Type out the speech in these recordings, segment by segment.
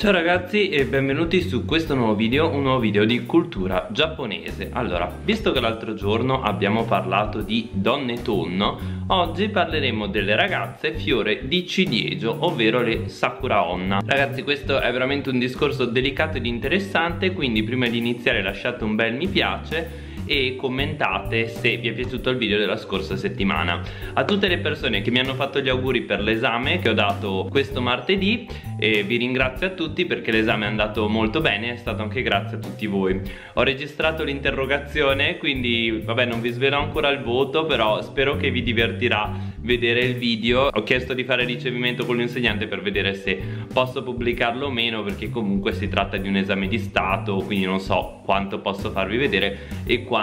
Ciao ragazzi e benvenuti su questo nuovo video, un nuovo video di cultura giapponese. Allora, visto che l'altro giorno abbiamo parlato di donne tonno Oggi parleremo delle ragazze fiore di ciliegio, ovvero le sakura onna. Ragazzi questo è veramente un discorso delicato ed interessante Quindi prima di iniziare lasciate un bel mi piace e commentate se vi è piaciuto il video della scorsa settimana. A tutte le persone che mi hanno fatto gli auguri per l'esame che ho dato questo martedì e vi ringrazio a tutti perché l'esame è andato molto bene è stato anche grazie a tutti voi. Ho registrato l'interrogazione quindi vabbè non vi svelo ancora il voto però spero che vi divertirà vedere il video. Ho chiesto di fare ricevimento con l'insegnante per vedere se posso pubblicarlo o meno perché comunque si tratta di un esame di stato quindi non so quanto posso farvi vedere e quanto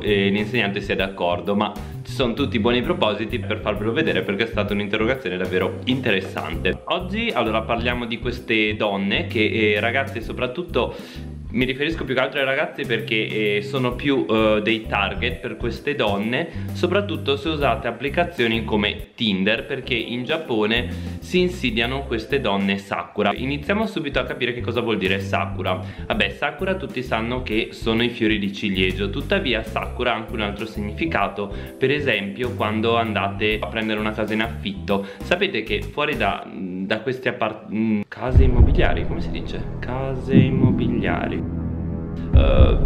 eh, l'insegnante sia d'accordo ma ci sono tutti buoni propositi per farvelo vedere perché è stata un'interrogazione davvero interessante. Oggi allora parliamo di queste donne che eh, ragazze soprattutto mi riferisco più che altro ai ragazzi perché eh, sono più eh, dei target per queste donne soprattutto se usate applicazioni come Tinder perché in Giappone si insidiano queste donne Sakura. Iniziamo subito a capire che cosa vuol dire Sakura. Vabbè Sakura tutti sanno che sono i fiori di ciliegio. Tuttavia Sakura ha anche un altro significato. Per esempio quando andate a prendere una casa in affitto sapete che fuori da da queste appart mm, case immobiliari, come si dice? Case immobiliari. Uh,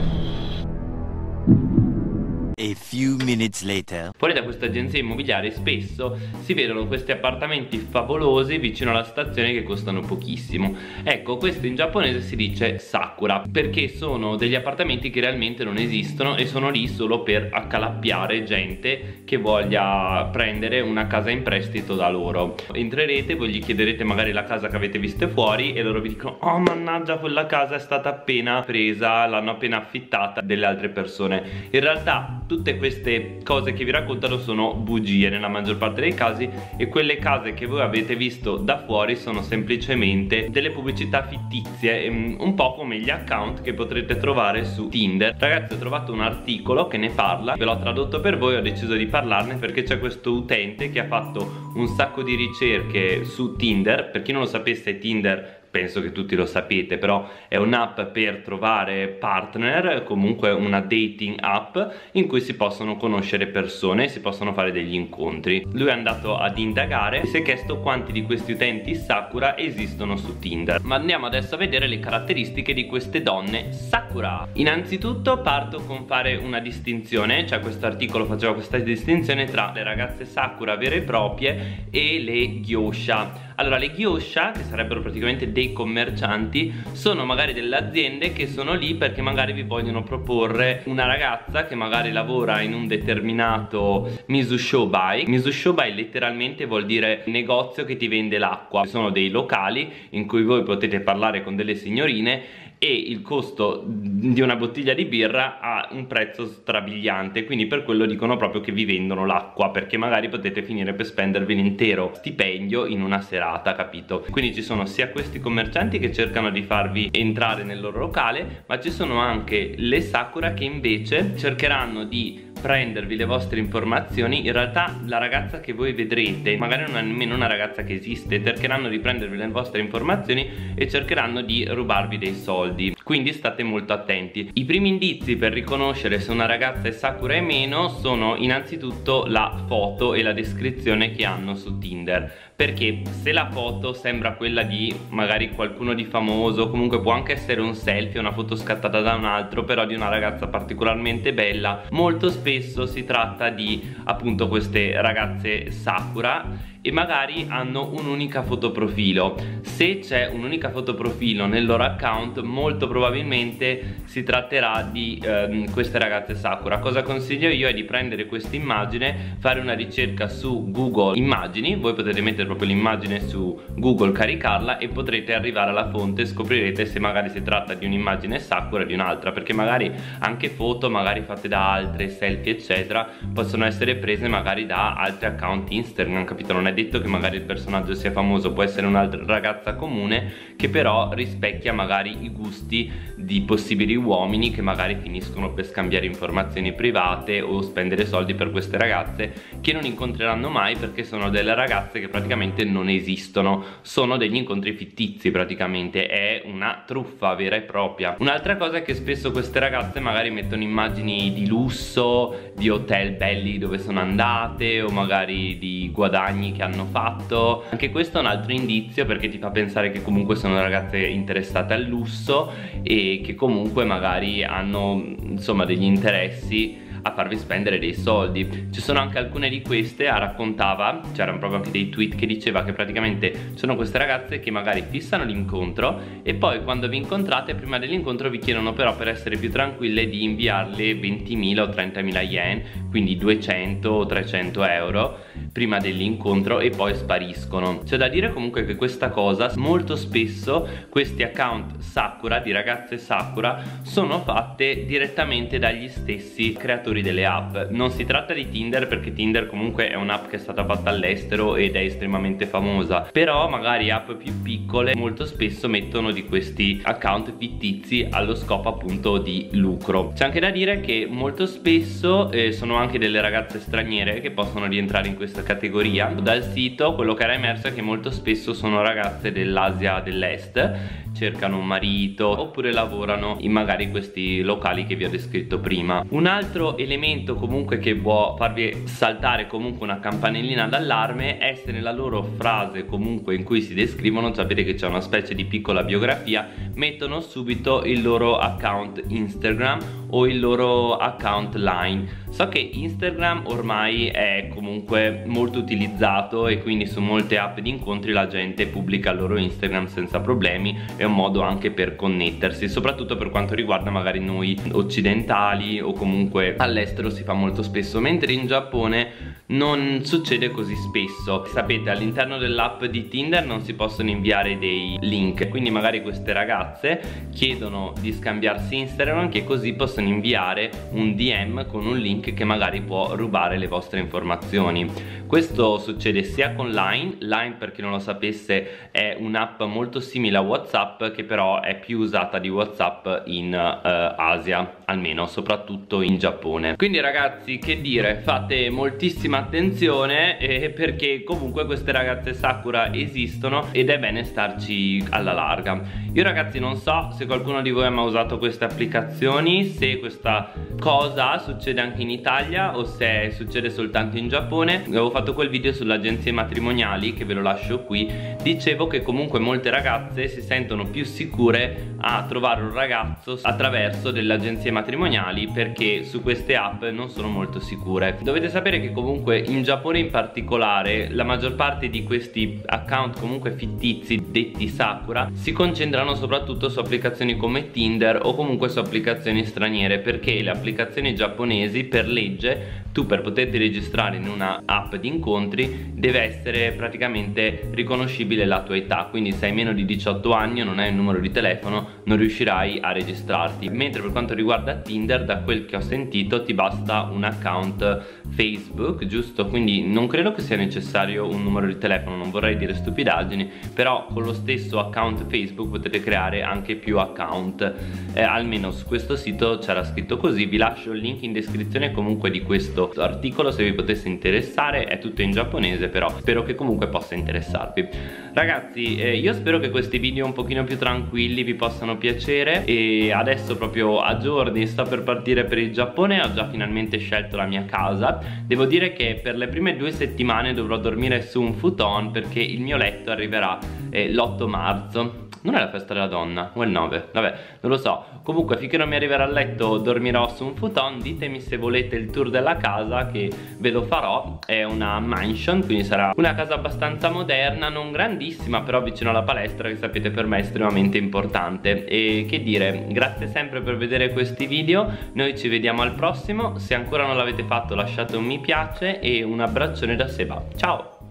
few minutes later. Fuori da queste agenzie immobiliari spesso si vedono questi appartamenti favolosi vicino alla stazione che costano pochissimo. Ecco, questo in giapponese si dice sakura perché sono degli appartamenti che realmente non esistono e sono lì solo per accalappiare gente che voglia prendere una casa in prestito da loro. Entrerete, voi gli chiederete magari la casa che avete visto fuori e loro vi dicono "Oh, mannaggia, quella casa è stata appena presa, l'hanno appena affittata delle altre persone". In realtà tutte queste cose che vi raccontano sono bugie nella maggior parte dei casi e quelle case che voi avete visto da fuori sono semplicemente delle pubblicità fittizie mm, un po' come gli account che potrete trovare su Tinder. Ragazzi ho trovato un articolo che ne parla ve l'ho tradotto per voi ho deciso di parlarne perché c'è questo utente che ha fatto un sacco di ricerche su Tinder. Per chi non lo sapesse Tinder penso che tutti lo sapete però è un'app per trovare partner comunque una dating app in cui si possono conoscere persone si possono fare degli incontri. Lui è andato ad indagare e si è chiesto quanti di questi utenti Sakura esistono su Tinder. Ma andiamo adesso a vedere le caratteristiche di queste donne Sakura. Innanzitutto parto con fare una distinzione cioè questo articolo faceva questa distinzione tra le ragazze Sakura vere e proprie e le Gyosha allora le Gyosha che sarebbero praticamente dei commercianti sono magari delle aziende che sono lì perché magari vi vogliono proporre una ragazza che magari lavora in un determinato Misushobai Misushobai letteralmente vuol dire negozio che ti vende l'acqua. Sono dei locali in cui voi potete parlare con delle signorine e il costo di una bottiglia di birra ha un prezzo strabiliante. Quindi per quello dicono proprio che vi vendono l'acqua perché magari potete finire per spendervi l'intero stipendio in una serata capito? Quindi ci sono sia questi commercianti che cercano di farvi entrare nel loro locale ma ci sono anche le sakura che invece cercheranno di prendervi le vostre informazioni. In realtà la ragazza che voi vedrete magari non è nemmeno una ragazza che esiste cercheranno di prendervi le vostre informazioni e cercheranno di rubarvi dei soldi quindi state molto attenti. I primi indizi per riconoscere se una ragazza è Sakura o meno sono innanzitutto la foto e la descrizione che hanno su Tinder perché se la foto sembra quella di magari qualcuno di famoso comunque può anche essere un selfie una foto scattata da un altro però di una ragazza particolarmente bella molto spesso si tratta di appunto queste ragazze Sakura e magari hanno un'unica fotoprofilo. Se c'è un'unica fotoprofilo nel loro account molto probabilmente si tratterà di ehm, queste ragazze Sakura. Cosa consiglio io è di prendere questa immagine fare una ricerca su Google immagini voi potete mettere proprio l'immagine su Google caricarla e potrete arrivare alla fonte e scoprirete se magari si tratta di un'immagine Sakura o di un'altra perché magari anche foto magari fatte da altre selfie eccetera possono essere prese magari da altri account Instagram capito? Non è detto che magari il personaggio sia famoso può essere una ragazza comune che però rispecchia magari i gusti di possibili uomini che magari finiscono per scambiare informazioni private o spendere soldi per queste ragazze che non incontreranno mai perché sono delle ragazze che praticamente non esistono. Sono degli incontri fittizi praticamente. È una truffa vera e propria. Un'altra cosa è che spesso queste ragazze magari mettono immagini di lusso di hotel belli dove sono andate o magari di guadagni che hanno fatto. Anche questo è un altro indizio perché ti fa pensare che comunque sono ragazze interessate al lusso e che comunque magari hanno insomma degli interessi a farvi spendere dei soldi. Ci sono anche alcune di queste a raccontava c'erano proprio anche dei tweet che diceva che praticamente sono queste ragazze che magari fissano l'incontro e poi quando vi incontrate prima dell'incontro vi chiedono però per essere più tranquille di inviarle 20.000 o 30.000 yen quindi 200 o 300 euro prima dell'incontro e poi spariscono. C'è da dire comunque che questa cosa molto spesso questi account Sakura di ragazze Sakura sono fatte direttamente dagli stessi creatori delle app. Non si tratta di Tinder perché Tinder comunque è un'app che è stata fatta all'estero ed è estremamente famosa. Però magari app più piccole molto spesso mettono di questi account fittizi allo scopo appunto di lucro. C'è anche da dire che molto spesso eh, sono anche delle ragazze straniere che possono rientrare in questa categoria. Dal sito quello che era emerso è che molto spesso sono ragazze dell'Asia dell'Est cercano un marito oppure lavorano in magari questi locali che vi ho descritto prima. Un altro elemento comunque che può farvi saltare comunque una campanellina d'allarme è se nella loro frase comunque in cui si descrivono sapete che c'è una specie di piccola biografia mettono subito il loro account Instagram o il loro account Line. So che Instagram ormai è comunque molto utilizzato e quindi su molte app di incontri la gente pubblica il loro Instagram senza problemi. È un modo anche per connettersi soprattutto per quanto riguarda magari noi occidentali o comunque all'estero si fa molto spesso. Mentre in Giappone non succede così spesso. Sapete all'interno dell'app di Tinder non si possono inviare dei link. Quindi magari queste ragazze chiedono di scambiarsi Instagram che così possono inviare un DM con un link che magari può rubare le vostre informazioni. Questo succede sia con Line. Line per chi non lo sapesse è un'app molto simile a Whatsapp che però è più usata di Whatsapp in uh, Asia almeno soprattutto in Giappone. Quindi ragazzi che dire? Fate moltissima attenzione eh, perché comunque queste ragazze Sakura esistono ed è bene starci alla larga. Io ragazzi non so se qualcuno di voi ha mai usato queste applicazioni se questa cosa succede anche in Italia o se succede soltanto in Giappone. Avevo fatto quel video sulle agenzie matrimoniali che ve lo lascio qui. Dicevo che comunque molte ragazze si sentono più sicure a trovare un ragazzo attraverso delle agenzie matrimoniali perché su queste app non sono molto sicure. Dovete sapere che comunque in Giappone in particolare la maggior parte di questi account comunque fittizi detti Sakura si concentrano soprattutto su applicazioni come Tinder o comunque su applicazioni straniere perché le applicazioni giapponesi per legge tu per poterti registrare in una app di incontri deve essere praticamente riconoscibile la tua età. Quindi se hai meno di 18 anni o non hai un numero di telefono non riuscirai a registrarti. Mentre per quanto riguarda Tinder da quel che ho sentito ti basta un account Facebook giusto? Quindi non credo che sia necessario un numero di telefono, non vorrei dire stupidaggini, però con lo stesso account Facebook potete creare anche più account, eh, almeno su questo sito c'era scritto così, vi lascio il link in descrizione comunque di questo articolo se vi potesse interessare, è tutto in giapponese però spero che comunque possa interessarvi. Ragazzi eh, io spero che questi video un pochino più tranquilli vi possano piacere e adesso proprio a giorni sto per partire per il Giappone, ho già finalmente scelto la mia casa, devo dire che che per le prime due settimane dovrò dormire su un futon perché il mio letto arriverà eh, l'8 marzo. Non è la festa della donna o il 9 vabbè non lo so. Comunque finché non mi arriverà a letto dormirò su un futon. Ditemi se volete il tour della casa che ve lo farò è una mansion quindi sarà una casa abbastanza moderna non grandissima però vicino alla palestra che sapete per me è estremamente importante e che dire grazie sempre per vedere questi video noi ci vediamo al prossimo se ancora non l'avete fatto lasciate un mi piace e un abbraccione da Seba. Ciao!